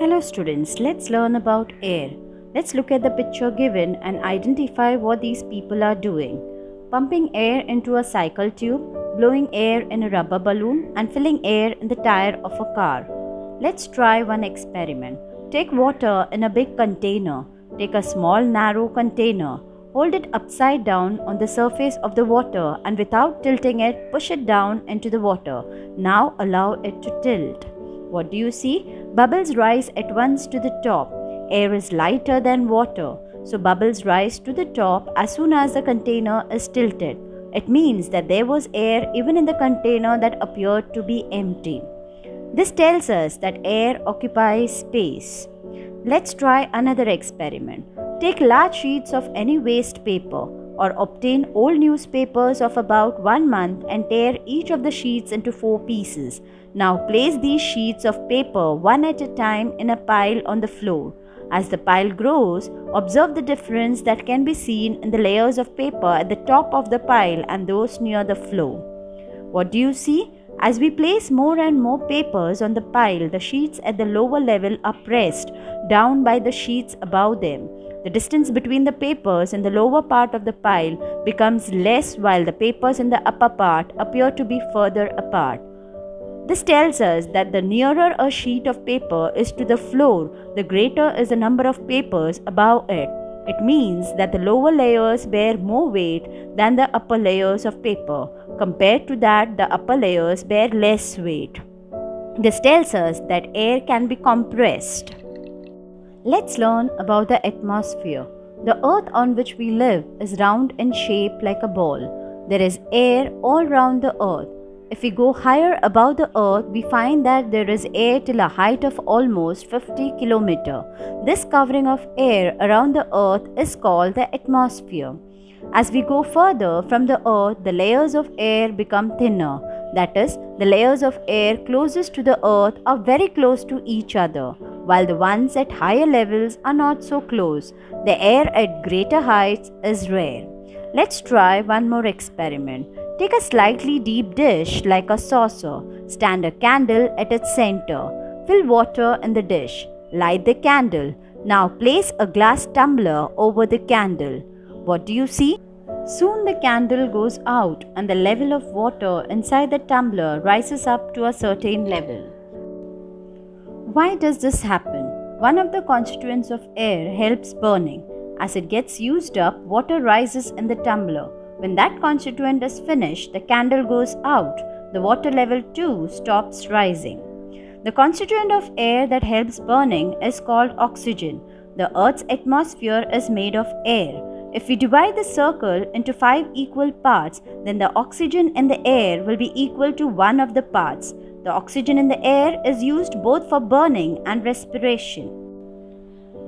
Hello students, let's learn about air. Let's look at the picture given and identify what these people are doing. Pumping air into a cycle tube, blowing air in a rubber balloon and filling air in the tire of a car. Let's try one experiment. Take water in a big container. Take a small narrow container. Hold it upside down on the surface of the water and without tilting it, push it down into the water. Now allow it to tilt. What do you see? Bubbles rise at once to the top. Air is lighter than water, so bubbles rise to the top as soon as the container is tilted. It means that there was air even in the container that appeared to be empty. This tells us that air occupies space. Let's try another experiment. Take large sheets of any waste paper or obtain old newspapers of about one month and tear each of the sheets into four pieces. Now place these sheets of paper one at a time in a pile on the floor. As the pile grows, observe the difference that can be seen in the layers of paper at the top of the pile and those near the floor. What do you see? As we place more and more papers on the pile, the sheets at the lower level are pressed down by the sheets above them. The distance between the papers in the lower part of the pile becomes less while the papers in the upper part appear to be further apart. This tells us that the nearer a sheet of paper is to the floor, the greater is the number of papers above it. It means that the lower layers bear more weight than the upper layers of paper. Compared to that, the upper layers bear less weight. This tells us that air can be compressed. Let's learn about the atmosphere. The earth on which we live is round in shape like a ball. There is air all round the earth. If we go higher above the earth, we find that there is air till a height of almost 50 km. This covering of air around the earth is called the atmosphere. As we go further from the earth, the layers of air become thinner. That is, the layers of air closest to the earth are very close to each other, while the ones at higher levels are not so close. The air at greater heights is rare. Let's try one more experiment. Take a slightly deep dish like a saucer. Stand a candle at its center. Fill water in the dish. Light the candle. Now place a glass tumbler over the candle. What do you see? Soon the candle goes out and the level of water inside the tumbler rises up to a certain level. Why does this happen? One of the constituents of air helps burning. As it gets used up, water rises in the tumbler. When that constituent is finished, the candle goes out. The water level too stops rising. The constituent of air that helps burning is called oxygen. The Earth's atmosphere is made of air. If we divide the circle into five equal parts, then the oxygen in the air will be equal to one of the parts. The oxygen in the air is used both for burning and respiration.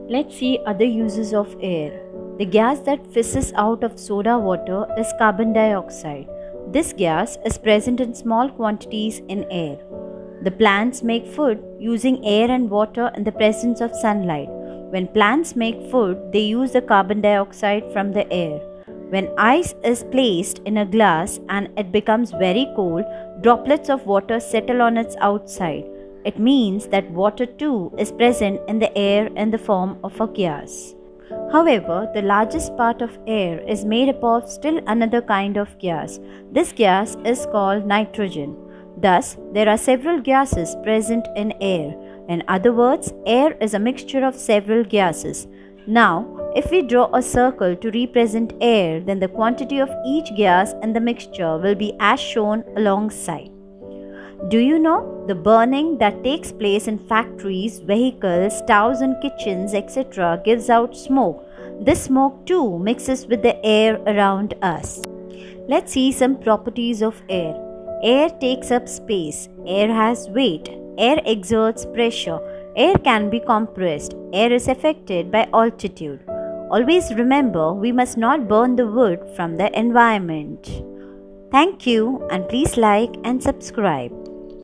Let's see other uses of air. The gas that fizzes out of soda water is carbon dioxide. This gas is present in small quantities in air. The plants make food using air and water in the presence of sunlight. When plants make food, they use the carbon dioxide from the air. When ice is placed in a glass and it becomes very cold, droplets of water settle on its outside. It means that water too is present in the air in the form of a gas. However, the largest part of air is made up of still another kind of gas. This gas is called nitrogen. Thus, there are several gases present in air. In other words, air is a mixture of several gases. Now, if we draw a circle to represent air, then the quantity of each gas in the mixture will be as shown alongside. Do you know the burning that takes place in factories, vehicles, stoves, and kitchens, etc., gives out smoke? This smoke too mixes with the air around us. Let's see some properties of air. Air takes up space, air has weight, air exerts pressure, air can be compressed, air is affected by altitude. Always remember we must not burn the wood from the environment. Thank you and please like and subscribe.